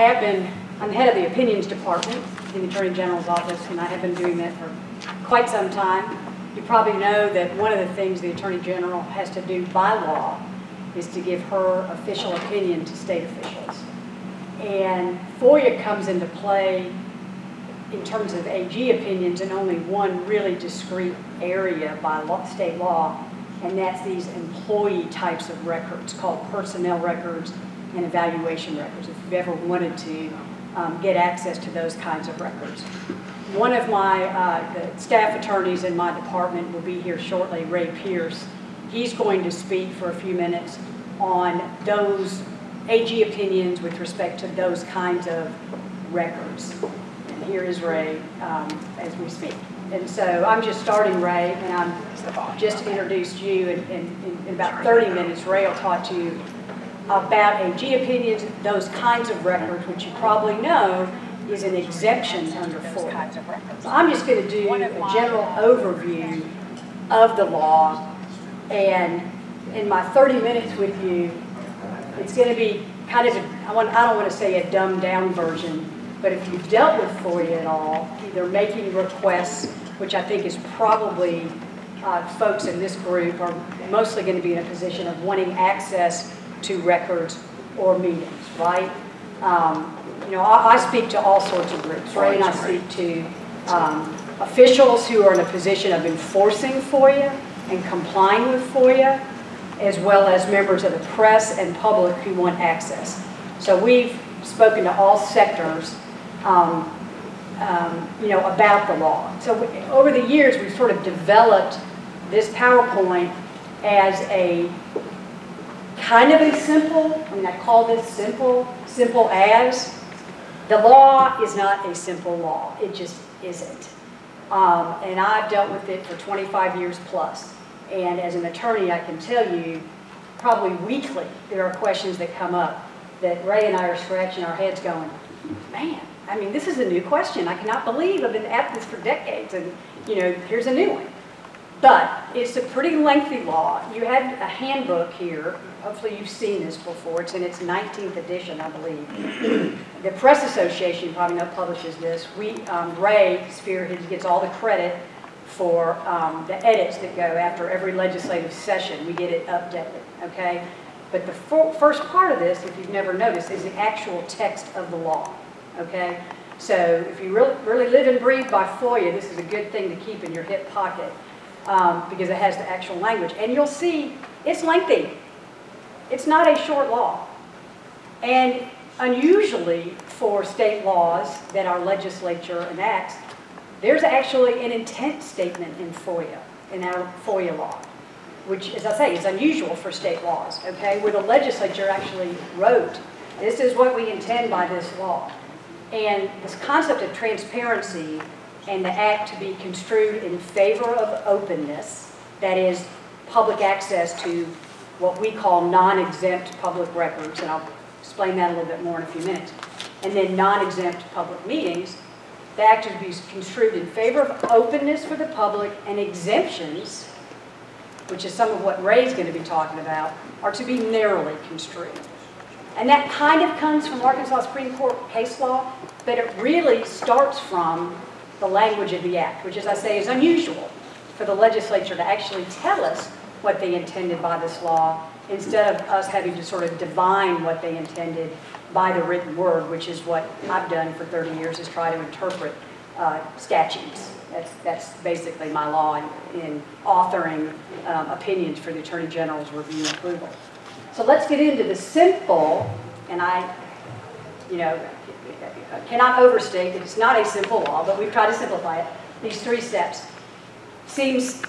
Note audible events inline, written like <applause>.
Have been, I'm the head of the opinions department in the Attorney General's office, and I have been doing that for quite some time. You probably know that one of the things the Attorney General has to do by law is to give her official opinion to state officials. And FOIA comes into play in terms of AG opinions in only one really discrete area by law, state law, and that's these employee types of records called personnel records and evaluation records, if you've ever wanted to um, get access to those kinds of records. One of my uh, the staff attorneys in my department will be here shortly, Ray Pierce. He's going to speak for a few minutes on those AG opinions with respect to those kinds of records. And here is Ray um, as we speak. And so I'm just starting Ray, and I'm just introduced you, and in, in about 30 minutes, Ray will talk to you about AG opinions, those kinds of records, which you probably know is an exemption under FOIA. So I'm just going to do a general overview of the law, and in my 30 minutes with you, it's going to be kind of, a, I, want, I don't want to say a dumbed down version, but if you've dealt with FOIA at all, either making requests, which I think is probably uh, folks in this group are mostly going to be in a position of wanting access to records or meetings, right? Um, you know, I, I, speak to all sorts of groups, right? And I speak to um, officials who are in a position of enforcing FOIA and complying with FOIA, as well as members of the press and public who want access. So we've spoken to all sectors, um, um, you know, about the law. So we, over the years, we've sort of developed this PowerPoint as a kind of a simple, I mean, I call this simple, simple as. The law is not a simple law. It just isn't. Um, and I've dealt with it for 25 years plus. And as an attorney, I can tell you, probably weekly, there are questions that come up that Ray and I are scratching our heads going, man, I mean, this is a new question. I cannot believe I've been at this for decades, and, you know, here's a new one. But it's a pretty lengthy law. You had a handbook here. Hopefully you've seen this before. It's in its 19th edition, I believe. <clears throat> the Press Association, probably know, publishes this. We, um, Ray Spearhead gets all the credit for um, the edits that go after every legislative session. We get it updated, okay? But the first part of this, if you've never noticed, is the actual text of the law, okay? So if you really, really live and breathe by FOIA, this is a good thing to keep in your hip pocket um, because it has the actual language. And you'll see it's lengthy. It's not a short law. And unusually for state laws that our legislature enacts, there's actually an intent statement in FOIA, in our FOIA law, which, as I say, is unusual for state laws, okay, where the legislature actually wrote, this is what we intend by this law. And this concept of transparency and the act to be construed in favor of openness, that is, public access to what we call non-exempt public records, and I'll explain that a little bit more in a few minutes, and then non-exempt public meetings, the act to be construed in favor of openness for the public and exemptions, which is some of what Ray's going to be talking about, are to be narrowly construed. And that kind of comes from Arkansas Supreme Court case law, but it really starts from the language of the act, which as I say is unusual for the legislature to actually tell us what they intended by this law instead of us having to sort of divine what they intended by the written word, which is what I've done for 30 years, is try to interpret uh, statutes. That's, that's basically my law in, in authoring um, opinions for the Attorney General's review and approval. So let's get into the simple, and I, you know, cannot overstate that it's not a simple law, but we've tried to simplify it. These three steps. Seems